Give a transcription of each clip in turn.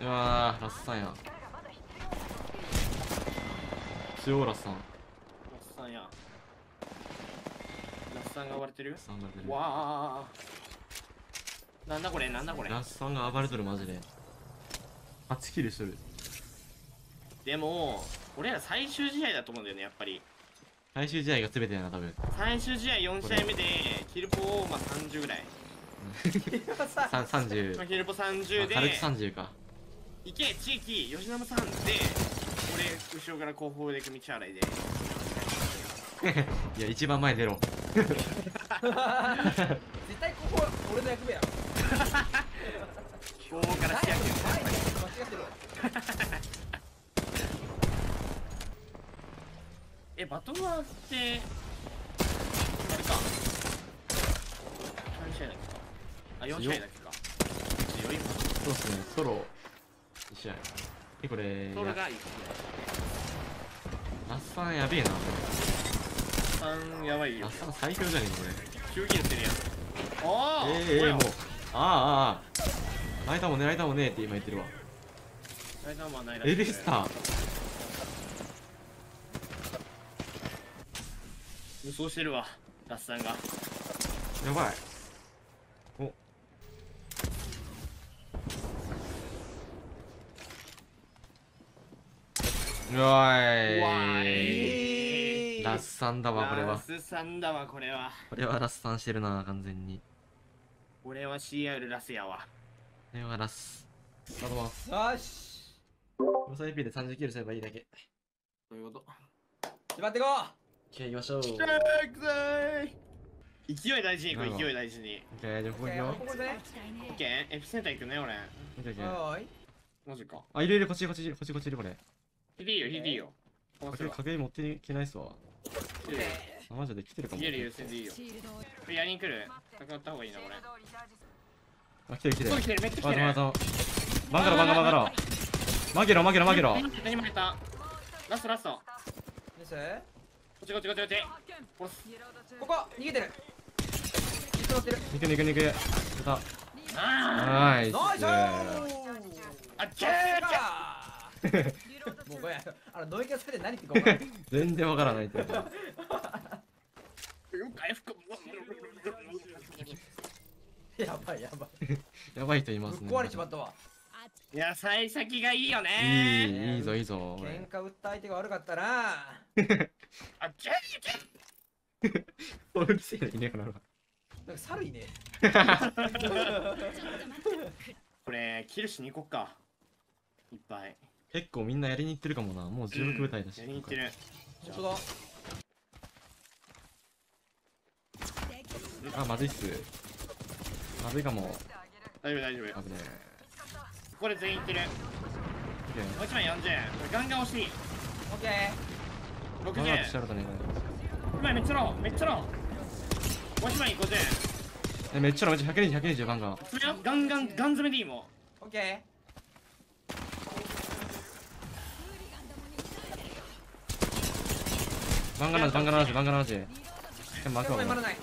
うわーラッサンや。強いラッサンララッサンや。ラッサンが暴れてるッサンが出る。わあなんだこれなんだこれ。ラッサンが暴れとるマジで。8キルしとる。でも俺ら最終試合だと思うんだよねやっぱり。最終試合が全てやな多分。最終試合4試合目でキルポをまあ30ぐらい。さ30まあキルポま30であ軽く30かいけ地域吉永さんで俺後ろから後方で組道洗いで。いや一番前出ろ 絶対ここ俺の役目や。ろ後方から仕上げる間違ってるわえバトルワーってあれか。3試合だっけか。あ4試合だっけか。強いもんそうっすね。ソロ1試合。えこれソロがいい。ラッサンやべえな。3やばいよ。ラッサン最強じゃねえかこれ。9キルしてるやん。ああええもうああああライターもねライターもねって今言ってるわ。ライターマンないらエビスター無双してるわラッサンが。やばいうわーい。ラッサンだわこれラはスさんだわこれは。これはラッサンしてるな完全に。俺は CR ラスやわ。これはラスあとはよし。ロサイ P で30キルすればいいだけ。どういうこと？決まってこじゃあ行きましょう。勢い大事に行こう勢い大事に。OK じゃあここ行くうよここで。ねオッケー。エピセンター行くね俺 OK OK おい。マジか。あいるいるこっちこっちこっちこっちいるこれヒデいいよヒデいいよかけかけ持ってきないっすわ。マジで来てるかも。ヒデ優先でいいよ。これやりに来る。かかった方がいいなこれ。あ来てる来てる。来てるめっちゃ来てる。まずまずマゲロマゲロマゲロマゲロマゲロマゲロ何も入った。ラストラスト。ス。っちこっちこっちこっち。ここ逃げてる。一緒乗ってる。行く行く行く出た。あナイス。ナイス。ーあっちゃー もうこれあのノイキャスプレー何言ってるか分かんない全然わからないってやつ回復やばいやばい。やばい人いますね。壊れちまったわ。いや幸先がいいよいね。いいいぞいいぞ俺喧嘩売った相手が悪かったな。あうるせえないねえかななんか猿いね これキルしに行こっか。いっぱい結構みんなやりに行ってるかもな。もう16部隊だしやりに行ってる。本当だ。あまずいっす。まずいかも。大丈夫大丈夫。危ねここで全員行ってる。えもう一枚40これガンガン押していい。オッケー。オッケーマガーしちゃ60うとめっちゃローめっちゃローもう一枚50えめっちゃめっちゃ120、120ガンガン。ガンガンガン詰めでいいもオッケガンガンラジ、ガンガンラジ、ガンガンラジ。でも負けーは負止まらない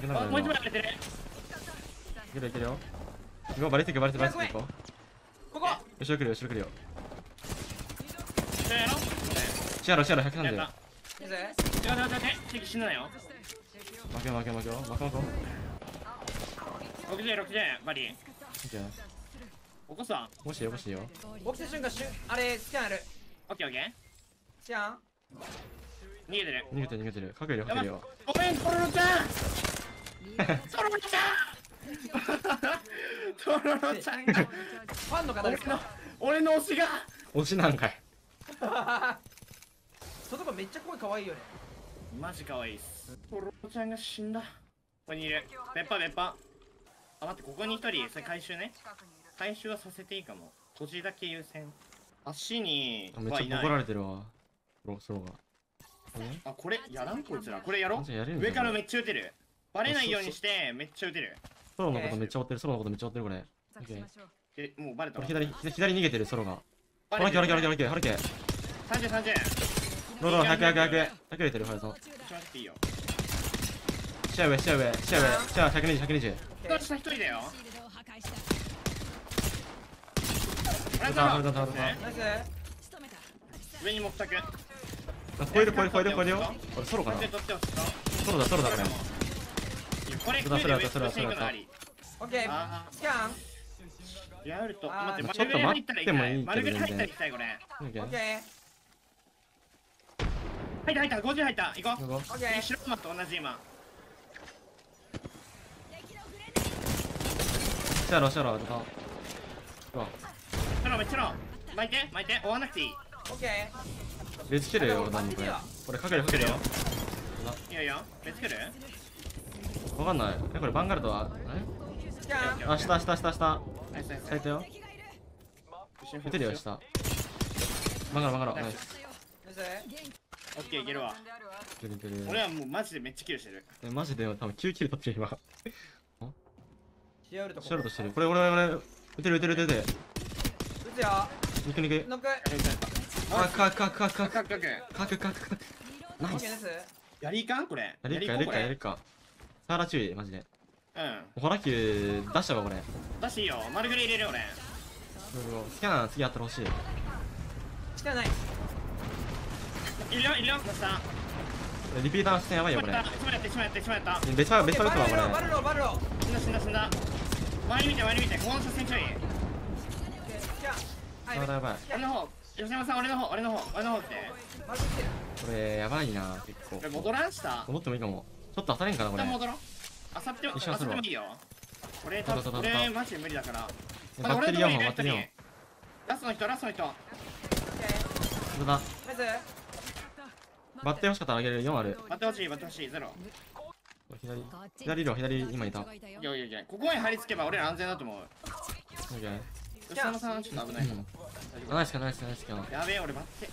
けないうあもう一枚入れてるいけるいけるよ。行こう、バレてくバレてバレて行こここう。後ろ来るよ、後ろ来るよ。それやろシアロ、シアロ、や130。った見せ待って待って待って敵死ぬなよ負け負け負けよ。負け負け。6060バリいけよ。起こすわもしよ、もしよ。起きた瞬間しゅあれスキャンあるオッケーオッケスキャンー逃げてる。逃げてる逃げてる。かけるよ、かけるよ。ごめんトロロちゃん。トロロちゃん。トロロちゃんがファンの方俺のですか？俺の推しが。推しなんかい。その子めっちゃ声可愛いよね。マジ可愛いっす。トロロちゃんが死んだ。ここにいる。別班別班あ待ってここに一人。それ回収ね。回収はさせていいかも。閉じだけ優先足にめっちゃボコられてるわ。ロソロが。あこれやらんこいつら。これやろ？上からめっちゃ撃てる。バレないようにしてめっちゃ撃てる。ソロのことめっちゃ追ってる、ソロのことめっちゃ追ってる、これ。えもうバレたわこれ左、左左逃げてる、ソロが。バハルケ、ハルケ、ハルるケ、ハルケ。3030ロロロ、100、100、100。100入れてる、ファイソン。シェア上、シェア上、シェア上、シェア120、120。下下一人だよダダダダダねナイス上に木卓あ超える超える超える超えるよこれソロかなソロだソロだこれこれそれだそれだそれだしていくのありオッケースキャンやるとあー待ってちょっと待ってもいいけど丸ぐらい入ったら行きたいこれオッケー入った入った50入った行こうオッケー白馬と同じ今シャロシャロだうわチャロめっちゃろ。巻いて巻いて。追わなくていい。オッケ別切るよ何これ。これかけるかけるよ。いやいや別来る？わかんない。えこれバンガルドは？え？あ。下下下下。ナイスナイス。咲いたよ打てるよ下。バンガロバンガロナイス。オッケーいけるわ。いけるいける。俺はもうマジでめっちゃキルしてる。えマジで多分9キル取ってる今。シアウルとしてる。これ俺俺打てる打てる打てる打てる撃つよ肉肉。ノックカクカクカクカクカクカクカクカクカクカクナイスやりいかんこれ。やるかやるかやるか。サーラ注意マジで。うん。ホラキュー出したかこれ。だしいいよ。丸ぐらい入れる俺。スキャン次やったら欲しい。スキャンない。いるよいるよマスター。リピーターの視点やばいよこれ。しまった。しまってしまってしまった。別場別場打つわこれ。バルロバルロバルロ死んだ死んだ死んだ周り見て周り見て。この車線ちょいオッケースキャンはいやばいやばい。俺の方吉山さん俺の方俺の方俺の方って。これやばいな結構。俺戻らんした？戻ってもいいかも。ちょっと当たれんかなこれ。戻ろう。あさってもいいよ。俺多分俺マジで無理だから。バッテリー4本バッテリー4本ラストの人ラストの人。バッテリー欲しかったらあげる4ある待ってほしい待ってほしい。ゼロ。左左いるわ左今いた。いやいやいやここに張り付けば俺ら安全だと思う。オッケー吉山さん。ちょっと危ないかも。うん。ナイスかナイスナイスかなやべえ俺待って。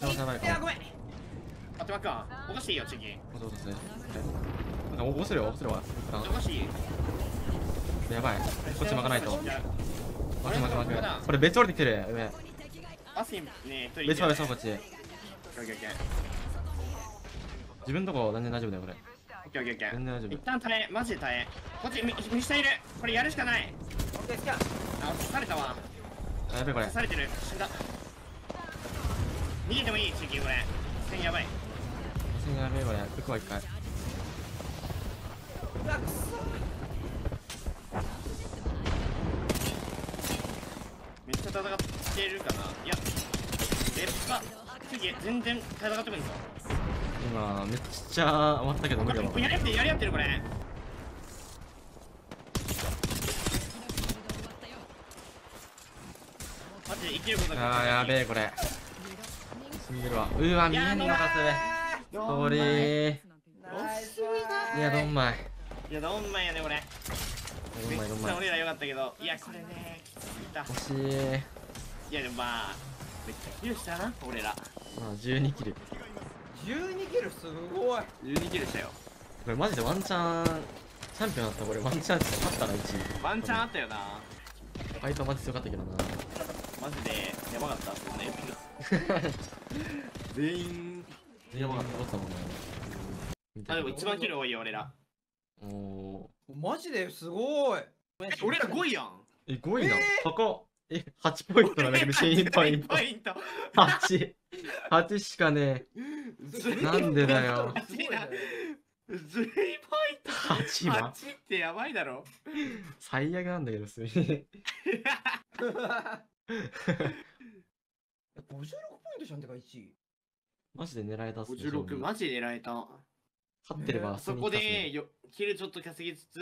やばいやばい。かいやごめん。待ってばっかおかしいよ次。そうそうそう。なんか押せるよ押せるわ。おかしいやばい。こっち巻かないと。いや巻く巻く巻これ？だくこれ別降りてきてる。上。アシンね一人別場別場こっち。自分のとこ全然大丈夫だよこれ。オッケーオッケーオッケー。全然大丈夫。一旦耐えマジで耐え。こっちみ右下いる。これやるしかない。オッケースキャンあ刺されたわ。あやべえこれ？刺されてる。死んだ。逃げてもいい次これ線やばい。やべえこれ行くわ一回。うわくそ。めっちゃ戦ってるかな。いや別か次全然戦ってもいいぞ。今めっちゃ余ったけど無理だわ。これやり合ってるやり合ってるこれマジで生きることがあーやべえこれ。死んでるわ。うわ見えんのかそれい。やどんまい。いやどんまいやねこれ。どめっんまいどんまい。ちゃ俺ら良かったけど。いやこれねきついた惜しい。いやでもまあめっちゃキルしたな俺ら。まあ12キル。12キルすごい。12キルしたよ。これマジでワンチャンチャンピオンだった。らこれワンチャン勝ったら1ワンチャンあったよな。ファイトマジ強かったけどなマジでやばかったそんなやつ全員やばかったことだもんね。あでも一番キル多いよ俺ら。おおマジですごい。俺ら5位やん。ーえ5位なえここえ8ポイントだけどシーンポイント。ポイント。8 8しかねなんでだよ。すごいね10ポイント。8は？8ってやばいだろ。最悪なんだけど普通に 56ポイントじゃんてか1位。マジで狙えたっすね56マジで狙えた。勝ってればそこでよキルちょっと稼ぎつつ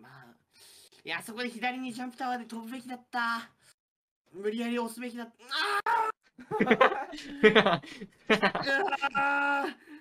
まあいやそこで左にジャンプタワーで飛ぶべきだった。無理やり押すべきだった。あー！あー